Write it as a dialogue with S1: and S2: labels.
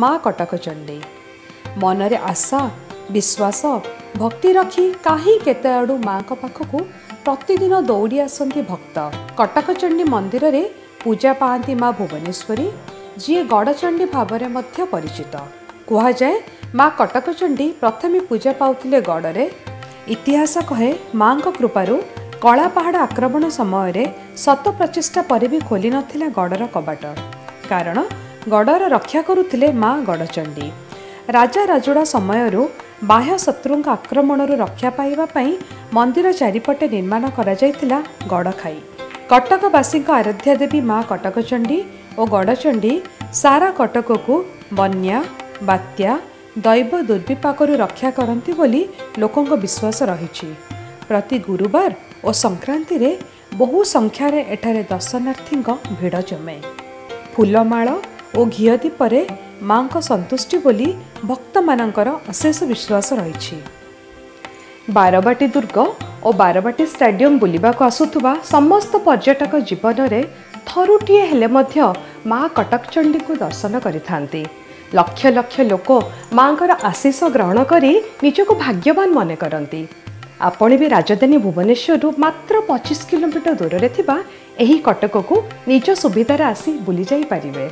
S1: ମା କଟକଚଣ୍ଡୀ ମନରେ ଆଶା ବିଶ୍ୱାସ ଭକ୍ତି ରଖି କାହିଁ କେତେ ଆଡ଼ୁ ମାଙ୍କ ପାଖକୁ ପ୍ରତିଦିନ ଦୌଡ଼ି ଆସନ୍ତି ଭକ୍ତ। କଟକଚଣ୍ଡୀ ମନ୍ଦିରରେ ପୂଜା ପାଆନ୍ତି ମା ଭୁବନେଶ୍ୱରୀ ଯିଏ ଗଡ଼ଚଣ୍ଡୀ ଭାବରେ ମଧ୍ୟ ପରିଚିତ। କୁହାଯାଏ ମା କଟକଚଣ୍ଡୀ ପ୍ରଥମେ ପୂଜା ପାଉଥିଲେ ଗଡ଼ରେ। ଇତିହାସ କହେ ମାଙ୍କ କୃପାରୁ କଳାପାହାଡ଼ ଆକ୍ରମଣ ସମୟରେ ଶତ ପ୍ରଚେଷ୍ଟା ପରେ ବି ଖୋଲି ନଥିଲା ଗଡ଼ର କବାଟ। କାରଣ ଗଡ଼ର ରକ୍ଷା କରୁଥିଲେ ମା ଗଡ଼ଚଣ୍ଡୀ। ରାଜା ରାଜୁଡ଼ା ସମୟରୁ ବାହ୍ୟ ଶତ୍ରୁଙ୍କ ଆକ୍ରମଣରୁ ରକ୍ଷା ପାଇବା ପାଇଁ ମନ୍ଦିର ଚାରିପଟେ ନିର୍ମାଣ କରାଯାଇଥିଲା ଗଡ଼ଖାଇ। କଟକବାସୀଙ୍କ ଆରାଧ୍ୟା ଦେବୀ ମା କଟକଚଣ୍ଡୀ ଓ ଗଡ଼ଚଣ୍ଡୀ ସାରା କଟକକୁ ବନ୍ୟା ବାତ୍ୟା ଦୈବ ଦୁର୍ବିପାକରୁ ରକ୍ଷା କରନ୍ତି ବୋଲି ଲୋକଙ୍କ ବିଶ୍ୱାସ ରହିଛି। ପ୍ରତି ଗୁରୁବାର ଓ ସଂକ୍ରାନ୍ତିରେ ବହୁ ସଂଖ୍ୟାରେ ଏଠାରେ ଦର୍ଶନାର୍ଥୀଙ୍କ ଭିଡ଼ ଜମେ। ଫୁଲମାଳ ଓ ଘିଅ ଦୀପରେ ମାଙ୍କ ସନ୍ତୁଷ୍ଟି ବୋଲି ଭକ୍ତମାନଙ୍କର ଅଶେଷ ବିଶ୍ୱାସ ରହିଛି। ବାରବାଟୀ ଦୁର୍ଗ ଓ ବାରବାଟୀ ଷ୍ଟାଡିୟମ ବୁଲିବାକୁ ଆସୁଥିବା ସମସ୍ତ ପର୍ଯ୍ୟଟକ ଜୀବନରେ ଥରୁଟିଏ ହେଲେ ମଧ୍ୟ ମା କଟକଚଣ୍ଡୀଙ୍କୁ ଦର୍ଶନ କରିଥାନ୍ତି। ଲକ୍ଷ ଲକ୍ଷ ଲୋକ ମାଙ୍କର ଆଶୀଷ ଗ୍ରହଣ କରି ନିଜକୁ ଭାଗ୍ୟବାନ ମନେ କରନ୍ତି। ଆପଣ ବି ରାଜଧାନୀ ଭୁବନେଶ୍ୱରରୁ ମାତ୍ର ପଚିଶ କିଲୋମିଟର ଦୂରରେ ଥିବା ଏହି କଟକକୁ ନିଜ ସୁବିଧାରେ ଆସି ବୁଲି ଯାଇପାରିବେ।